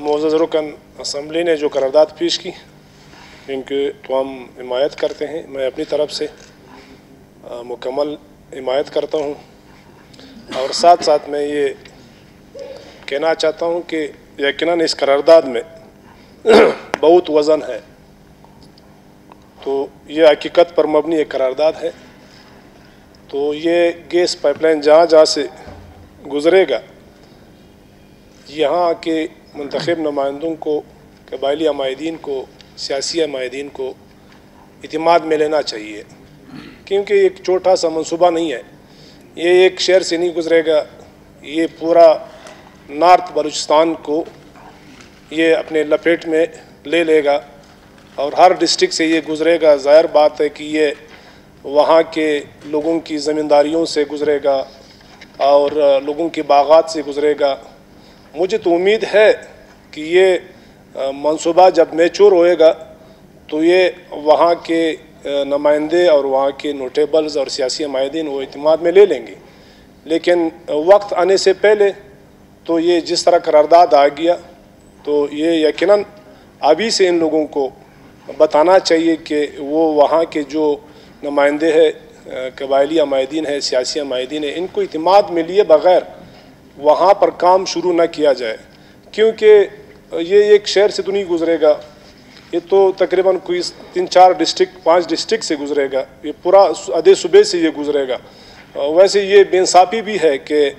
معزز رکن اسمبلی نے جو قرارداد پیش کی، ان کی تو ہم حمایت کرتے ہیں۔ میں اپنی طرف سے مکمل حمایت کرتا ہوں۔ اور ساتھ ساتھ میں یہ کہنا چاہتا ہوں کہ یقیناً اس قرارداد میں بہت وزن ہے۔ تو یہ حقیقت پر مبنی ایک قرارداد ہے۔ تو یہ گیس پائپ لائن جہاں جہاں سے گزرے گا یہاں کے منتخب نمائندوں کو، قبائلی عمائدین کو، سیاسی عمائدین کو اعتماد میں لینا چاہیے، کیونکہ ایک چھوٹا سا منصوبہ نہیں ہے۔ یہ ایک شہر سے نہیں گزرے گا، یہ پورا نارتھ بلوچستان کو یہ اپنے لپیٹ میں لے لے گا اور ہر ڈسٹرک سے یہ گزرے گا۔ ظاہر بات ہے کہ یہ وہاں کے لوگوں کی زمینداریوں سے گزرے گا اور لوگوں کے باغات سے گزرے گا۔ مجھے تو امید ہے کہ یہ منصوبہ جب میچور ہوئے گا، تو یہ وہاں کے نمائندے اور وہاں کے نوٹیبلز اور سیاسی عمائدین وہ اعتماد میں لے لیں گے۔ لیکن وقت آنے سے پہلے تو یہ جس طرح قرارداد آ گیا، تو یہ یقیناً ابھی سے ان لوگوں کو بتانا چاہیے کہ وہ وہاں کے جو نمائندے ہیں قبائلی عمائدین ہے سیاسی عمائدین ہے ان کو اعتماد میں لیے بغیر وہاں پر کام شروع نہ کیا جائے۔ کیونکہ یہ ایک شہر سے تو نہیں گزرے گا۔ یہ تو تقریباً کوئی تین چار ڈسٹرک پانچ ڈسٹرک سے گزرے گا۔ یہ پورا ادھے صبح سے یہ گزرے گا۔ ویسے یہ بے انصافی بھی ہے کہ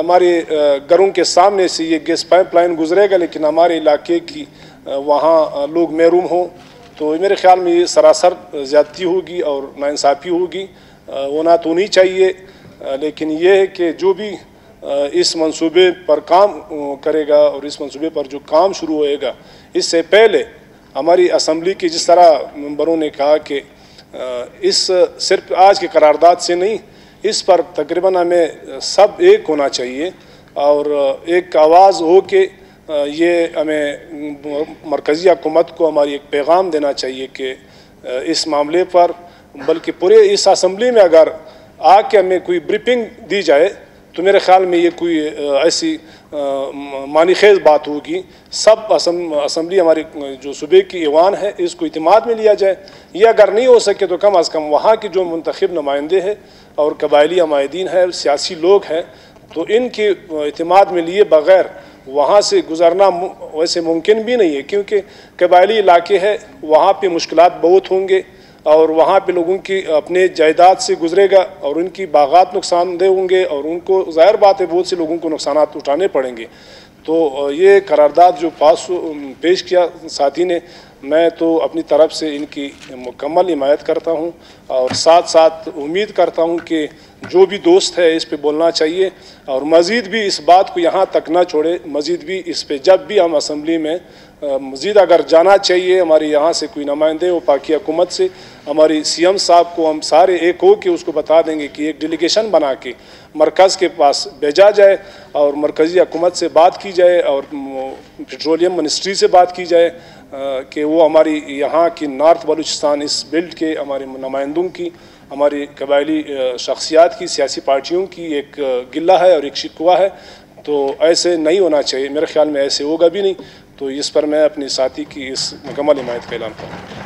ہمارے گھروں کے سامنے سے یہ گیس پائپ لائن گزرے گا، لیکن ہمارے علاقے کی وہاں لوگ محروم ہوں۔ تو میرے خیال میں یہ سراسر زیادتی ہوگی اور ناانصافی ہوگی۔ ہونا تو نہیں چاہیے۔ لیکن یہ ہے کہ جو بھی اس منصوبے پر کام کرے گا اور اس منصوبے پر جو کام شروع ہوئے گا، اس سے پہلے ہماری اسمبلی کی جس طرح ممبروں نے کہا کہ اس صرف آج کے قرارداد سے نہیں، اس پر تقریباً ہمیں سب ایک ہونا چاہیے اور ایک آواز ہو کے یہ ہمیں مرکزی حکومت کو ہماری ایک پیغام دینا چاہیے کہ اس معاملے پر، بلکہ پورے اس اسمبلی میں اگر آ کے ہمیں کوئی بریفنگ دی جائے تو میرے خیال میں یہ کوئی ایسی معنی خیز بات ہوگی۔ سب اسمبلی ہماری، جو صوبے کی ایوان ہے، اس کو اعتماد میں لیا جائے۔ یہ اگر نہیں ہو سکے تو کم از کم وہاں کے جو منتخب نمائندے ہیں اور قبائلی عمائدین ہیں، سیاسی لوگ ہیں، تو ان کے اعتماد میں لیے بغیر وہاں سے گزرنا ویسے ممکن بھی نہیں ہے۔ کیونکہ قبائلی علاقے ہے وہاں پہ مشکلات بہت ہوں گے۔ اور وہاں پہ لوگوں کی اپنے جائیداد سے گزرے گا اور ان کی باغات نقصان دہ ہوں گے اور ان کو ظاہر بات ہے بہت سے لوگوں کو نقصانات اٹھانے پڑیں گے۔ تو یہ قرارداد جو پاس پیش کیا ساتھی نے، میں تو اپنی طرف سے ان کی مکمل حمایت کرتا ہوں اور ساتھ ساتھ امید کرتا ہوں کہ جو بھی دوست ہے اس پہ بولنا چاہیے اور مزید بھی اس بات کو یہاں تک نہ چھوڑے، مزید بھی اس پہ جب بھی ہم اسمبلی میں مزید اگر جانا چاہیے ہمارے یہاں سے کوئی نمائندے ہو پاکی حکومت سے، ہماری سی ایم صاحب کو ہم سارے ایک ہو کے اس کو بتا دیں گے کہ ایک ڈیلیگیشن بنا کے مرکز کے پاس بھیجا جائے اور مرکزی حکومت سے بات کی جائے اور پیٹرولیم منسٹری سے بات کی جائے کہ وہ ہماری یہاں کی نارتھ بلوچستان، اس بلڈ کے ہمارے نمائندوں کی، ہماری قبائلی شخصیات کی، سیاسی پارٹیوں کی ایک گلہ ہے اور ایک شکوہ ہے۔ تو ایسے نہیں ہونا چاہیے، میرے خیال میں ایسے ہوگا بھی نہیں۔ تو اس پر میں اپنی ساتھی کی اس مکمل حمایت کا اعلان کروں